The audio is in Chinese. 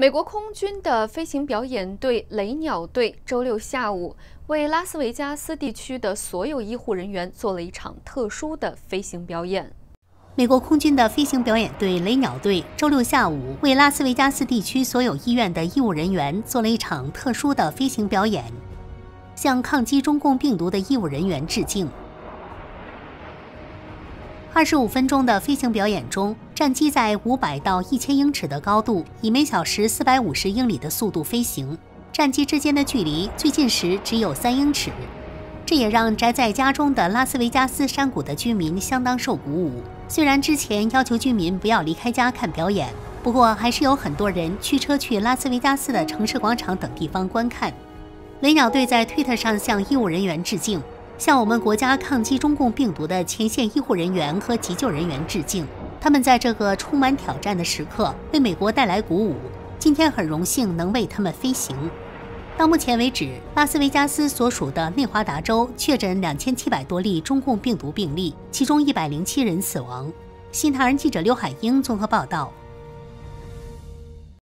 美国空军的飞行表演队“雷鸟队”周六下午为拉斯维加斯地区的所有医护人员做了一场特殊的飞行表演。美国空军的飞行表演队“雷鸟队”周六下午为拉斯维加斯地区所有医院的医务人员做了一场特殊的飞行表演，向抗击中共病毒的医务人员致敬。二十五分钟的飞行表演中，战机在五百到一千英尺的高度，以每小时四百五十英里的速度飞行。战机之间的距离最近时只有三英尺，这也让宅在家中的拉斯维加斯山谷的居民相当受鼓舞。虽然之前要求居民不要离开家看表演，不过还是有很多人驱车去拉斯维加斯的城市广场等地方观看。雷鸟队在推特上向医务人员致敬。向我们国家抗击中共病毒的前线医护人员和急救人员致敬，他们在这个充满挑战的时刻为美国带来鼓舞。今天很荣幸能为他们飞行。到目前为止，拉斯维加斯所属的内华达州确诊两千七百多例中共病毒病例，其中一百零七人死亡。新唐人记者刘海英综合报道。